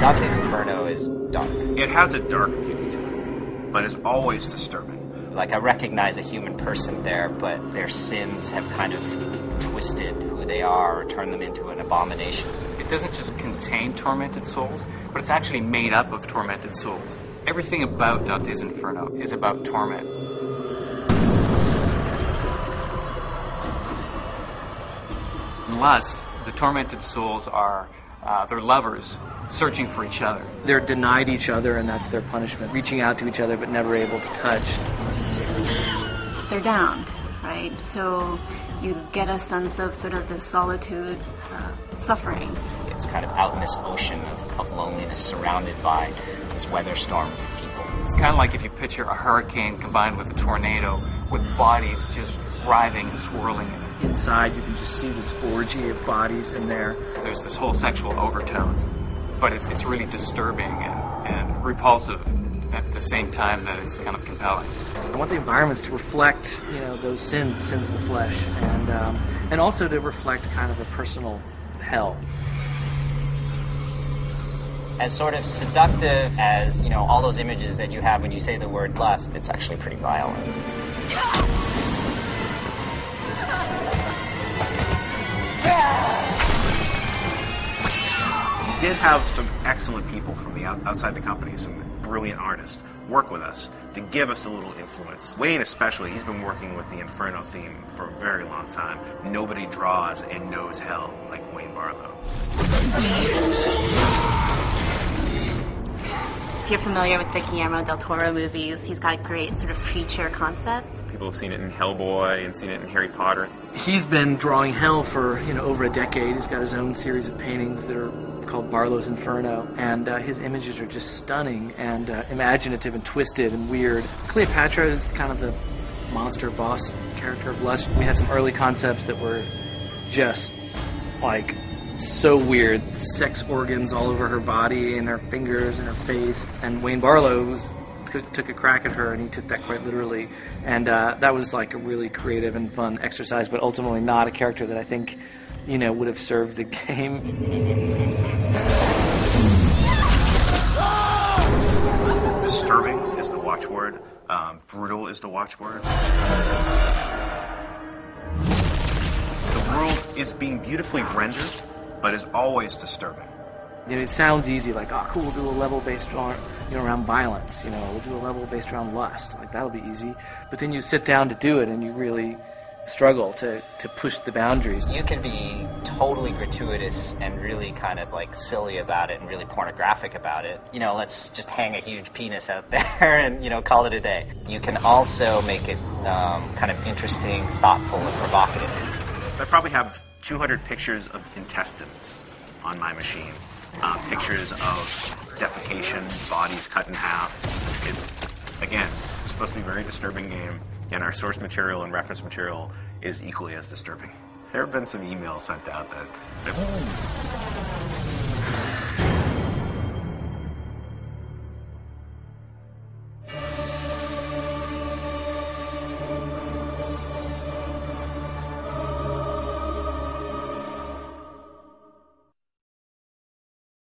Dante's Inferno is dark. It has a dark beauty to it, but it's always disturbing. Like I recognize a human person there, but their sins have kind of twisted who they are or turned them into an abomination. It doesn't just contain tormented souls, but it's actually made up of tormented souls. Everything about Dante's Inferno is about torment. In Lust, the tormented souls are uh, their lovers searching for each other. They're denied each other, and that's their punishment. Reaching out to each other, but never able to touch. They're downed, right? So you get a sense of sort of the solitude, uh, suffering. It's kind of out in this ocean of, of loneliness, surrounded by this weather storm of people. It's kind of like if you picture a hurricane combined with a tornado, with bodies just writhing and swirling. Inside, you can just see this orgy of bodies in there. There's this whole sexual overtone, but it's, it's really disturbing and, and repulsive at the same time that it's kind of compelling. I want the environments to reflect, you know, those sins, the sins of the flesh, and um, and also to reflect kind of a personal hell. As sort of seductive as you know all those images that you have when you say the word lust, it's actually pretty violent. Did have some excellent people from the outside the company, some brilliant artists, work with us to give us a little influence. Wayne, especially, he's been working with the Inferno theme for a very long time. Nobody draws and knows hell like Wayne Barlowe. If you're familiar with the Guillermo del Toro movies, he's got great sort of creature concept. People have seen it in Hellboy and seen it in Harry Potter. He's been drawing hell for you know over a decade. He's got his own series of paintings that are called Barlowe's Inferno, and uh, his images are just stunning and uh, imaginative and twisted and weird. Cleopatra is kind of the monster boss character of Lust. We had some early concepts that were just like so weird. Sex organs all over her body and her fingers and her face. And Wayne Barlowe was, took, a crack at her and he took that quite literally. And uh, that was like a really creative and fun exercise, but ultimately not a character that I think, you know, would have served the game. Disturbing is the watchword. Um, brutal is the watchword. The world is being beautifully rendered, but is always disturbing. You know, it sounds easy, like, oh, cool, we'll do a level based on, you know, around violence. You know, we'll do a level based around lust. Like that'll be easy. But then you sit down to do it, and you really struggle to, to push the boundaries. You can be totally gratuitous and really kind of like silly about it and really pornographic about it. You know, let's just hang a huge penis out there and, you know, call it a day. You can also make it um, kind of interesting, thoughtful, and provocative. I probably have 200 pictures of intestines on my machine. Uh, pictures of defecation, bodies cut in half. It's, again, supposed to be a very disturbing game, and our source material and reference material is equally as disturbing. There have been some emails sent out that, that